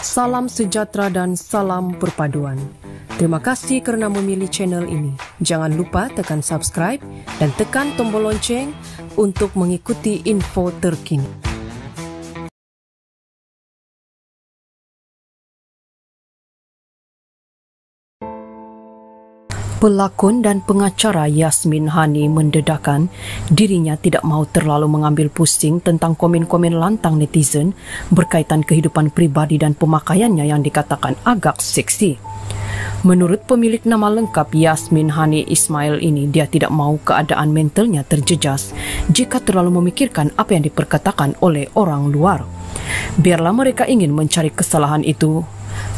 Salam sejahtera dan salam perpaduan. Terima kasih kerana memilih channel ini. Jangan lupa tekan subscribe dan tekan tombol lonceng untuk mengikuti info terkini. Pelakon dan pengacara Yasmin Hani mendedakan dirinya tidak mahu terlalu mengambil pusing tentang komen-komen lantang netizen berkaitan kehidupan pribadi dan pemakaiannya yang dikatakan agak seksi. Menurut pemilik nama lengkap Yasmin Hani Ismail ini, dia tidak mahu keadaan mentalnya terjejas jika terlalu memikirkan apa yang diperkatakan oleh orang luar. Biarlah mereka ingin mencari kesalahan itu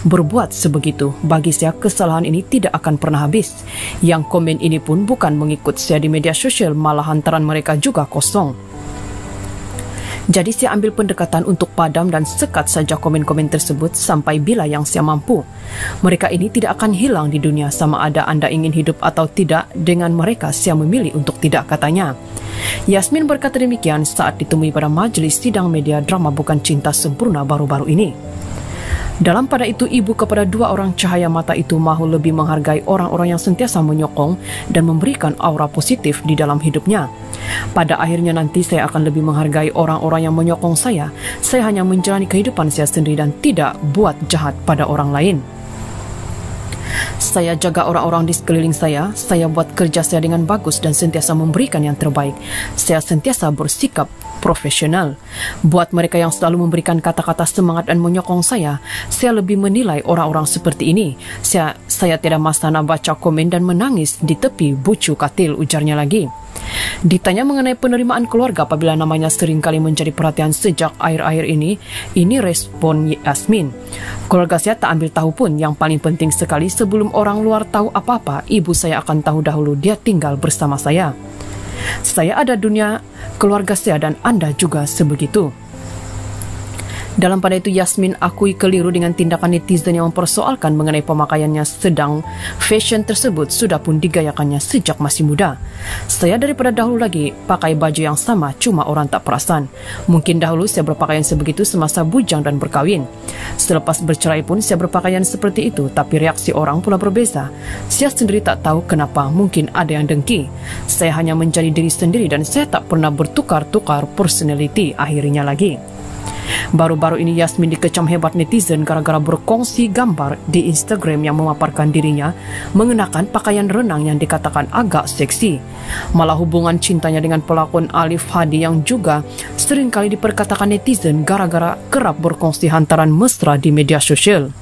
berbuat sebegitu. Bagi saya, kesalahan ini tidak akan pernah habis. Yang komen ini pun bukan mengikut saya di media sosial, malah hantaran mereka juga kosong. Jadi saya ambil pendekatan untuk padam dan sekat saja komen-komen tersebut sampai bila yang saya mampu. Mereka ini tidak akan hilang di dunia sama ada anda ingin hidup atau tidak dengan mereka saya memilih untuk tidak katanya. Yasmin berkata demikian saat ditemui pada majlis sidang media drama Bukan Cinta Sempurna baru-baru ini. Dalam pada itu, ibu kepada dua orang cahaya mata itu mahu lebih menghargai orang-orang yang sentiasa menyokong dan memberikan aura positif di dalam hidupnya. Pada akhirnya nanti saya akan lebih menghargai orang-orang yang menyokong saya. Saya hanya menjalani kehidupan saya sendiri dan tidak buat jahat pada orang lain. Saya jaga orang-orang di sekeliling saya. Saya buat kerja saya dengan bagus dan sentiasa memberikan yang terbaik. Saya sentiasa bersikap profesional. Buat mereka yang selalu memberikan kata-kata semangat dan menyokong saya, saya lebih menilai orang-orang seperti ini. Saya saya tidak masana baca komen dan menangis di tepi bucu katil ujarnya lagi. Ditanya mengenai penerimaan keluarga apabila namanya seringkali menjadi perhatian sejak akhir-akhir ini, ini respon Yasmin. Keluarga saya tak ambil tahu pun yang paling penting sekali sebelum orang luar tahu apa-apa, ibu saya akan tahu dahulu dia tinggal bersama saya. Saya ada dunia keluarga saya dan anda juga sebegitu. Dalam pada itu Yasmin akui keliru dengan tindakan netizen yang mempersoalkan mengenai pemakaiannya sedang fashion tersebut sudah pun digayakannya sejak masih muda. Saya daripada dahulu lagi pakai baju yang sama cuma orang tak perasan. Mungkin dahulu saya berpakaian sebegitu semasa bujang dan berkahwin. Selepas bercerai pun saya berpakaian seperti itu tapi reaksi orang pula berbeza. Saya sendiri tak tahu kenapa mungkin ada yang dengki. Saya hanya menjadi diri sendiri dan saya tak pernah bertukar-tukar personality akhirnya lagi. Baru-baru ini Yasmin dikecam hebat netizen gara-gara berkongsi gambar di Instagram yang memaparkan dirinya mengenakan pakaian renang yang dikatakan agak seksi. Malah hubungan cintanya dengan pelakon Alif Hadi yang juga seringkali diperkatakan netizen gara-gara kerap berkongsi hantaran mesra di media sosial.